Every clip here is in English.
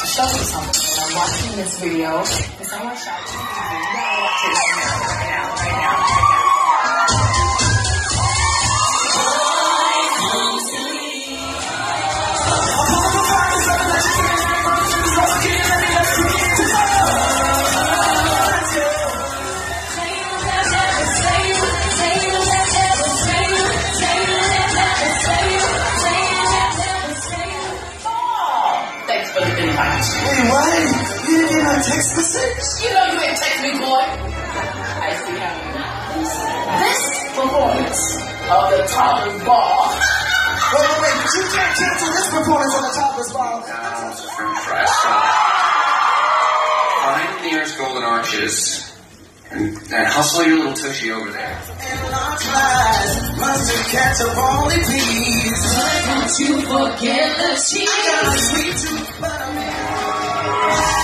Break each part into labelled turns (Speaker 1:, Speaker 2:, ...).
Speaker 1: to show you something. I'm watching this video, because I want to gotta watch it right now, right now, right now, of the Toddlerz Ball.
Speaker 2: Wait, wait, wait, you can't cancel this performance on the top as well.
Speaker 3: Now it's a fruit fry. Stop. Find the nearest golden arches and, and hustle your little tushy over there.
Speaker 2: And large flies, mustard ketchup, only please.
Speaker 4: Don't you forget the cheese.
Speaker 2: I got a sweet tooth, but I'm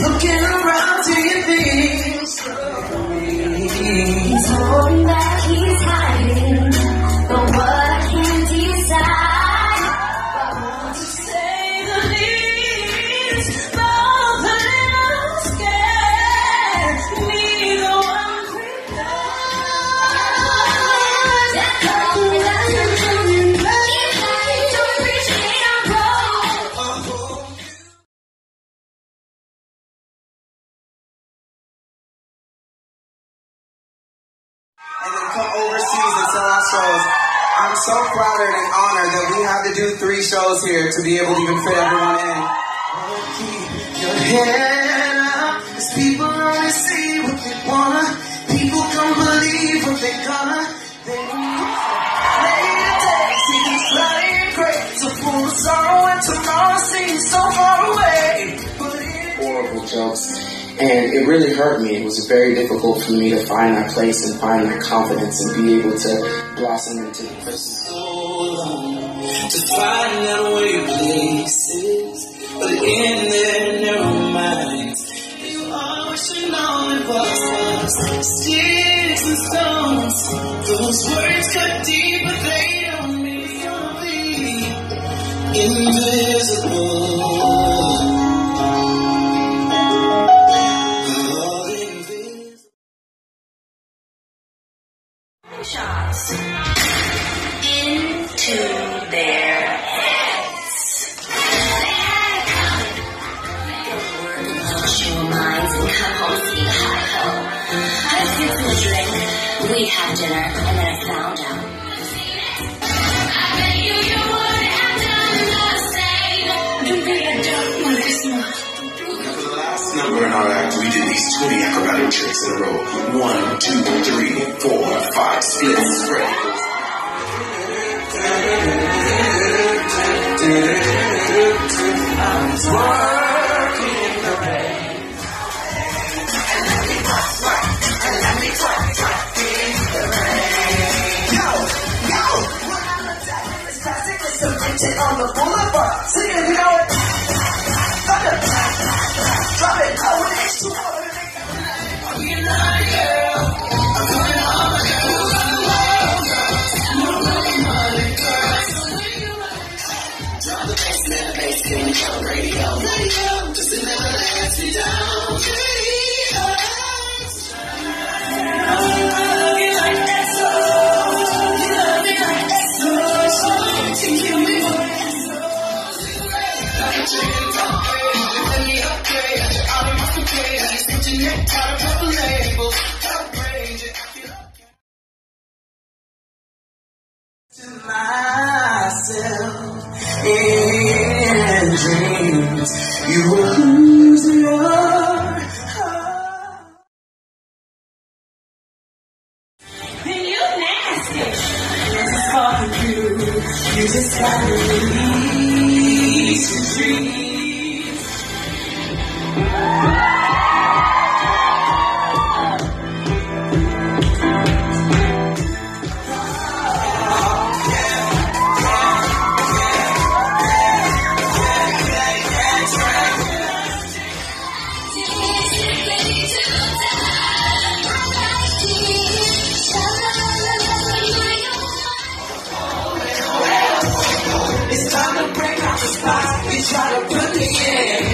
Speaker 2: Looking around overseas and sell out shows. I'm so flattered and honored that we had to do three shows here to be able to even fit everyone in. Keep your head up, cause people only see what they wanna. People don't believe what they gonna. They
Speaker 5: And it really hurt me. It was very difficult for me to find that place and find that confidence and be able to blossom into the person.
Speaker 2: To find out where your place is, but in their narrow minds, you are wishing all it was sticks and stones. Those words cut deep, but they don't mean be invisible.
Speaker 4: We had dinner, and then I found out.
Speaker 2: Have number in our act, we did these 20 acrobatic tricks in a row. One, two, three, four, five, split, spread. The boulevard. You
Speaker 4: This is for you.
Speaker 2: You just gotta release your dreams. Good, yeah.